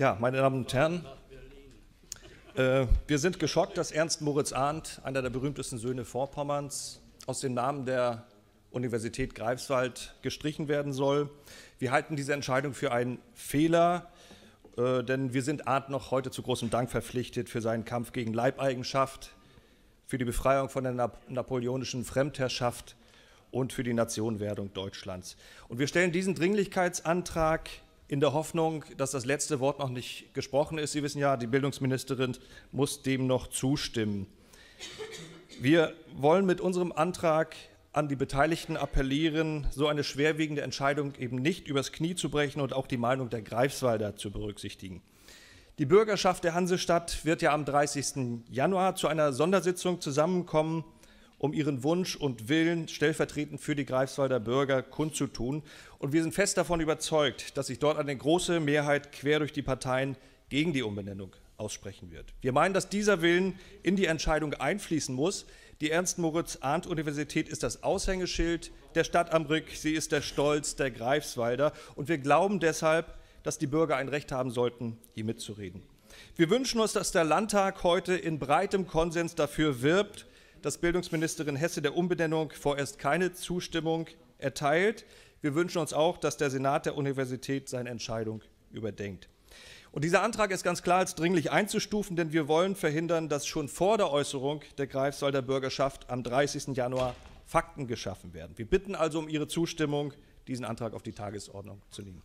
Ja, meine Damen und Herren, äh, wir sind geschockt, dass Ernst Moritz Arndt, einer der berühmtesten Söhne Vorpommerns, aus dem Namen der Universität Greifswald gestrichen werden soll. Wir halten diese Entscheidung für einen Fehler, äh, denn wir sind Arndt noch heute zu großem Dank verpflichtet für seinen Kampf gegen Leibeigenschaft, für die Befreiung von der Nap napoleonischen Fremdherrschaft und für die Nationenwerdung Deutschlands. Und wir stellen diesen Dringlichkeitsantrag in der Hoffnung, dass das letzte Wort noch nicht gesprochen ist. Sie wissen ja, die Bildungsministerin muss dem noch zustimmen. Wir wollen mit unserem Antrag an die Beteiligten appellieren, so eine schwerwiegende Entscheidung eben nicht übers Knie zu brechen und auch die Meinung der Greifswalder zu berücksichtigen. Die Bürgerschaft der Hansestadt wird ja am 30. Januar zu einer Sondersitzung zusammenkommen, um ihren Wunsch und Willen stellvertretend für die Greifswalder Bürger kundzutun. Und wir sind fest davon überzeugt, dass sich dort eine große Mehrheit quer durch die Parteien gegen die Umbenennung aussprechen wird. Wir meinen, dass dieser Willen in die Entscheidung einfließen muss. Die Ernst-Moritz-Arndt-Universität ist das Aushängeschild der Stadt am Rück. Sie ist der Stolz der Greifswalder. Und wir glauben deshalb, dass die Bürger ein Recht haben sollten, hier mitzureden. Wir wünschen uns, dass der Landtag heute in breitem Konsens dafür wirbt, dass Bildungsministerin Hesse der Umbenennung vorerst keine Zustimmung erteilt. Wir wünschen uns auch, dass der Senat der Universität seine Entscheidung überdenkt. Und dieser Antrag ist ganz klar als dringlich einzustufen, denn wir wollen verhindern, dass schon vor der Äußerung der Greifswalder Bürgerschaft am 30. Januar Fakten geschaffen werden. Wir bitten also um Ihre Zustimmung, diesen Antrag auf die Tagesordnung zu legen.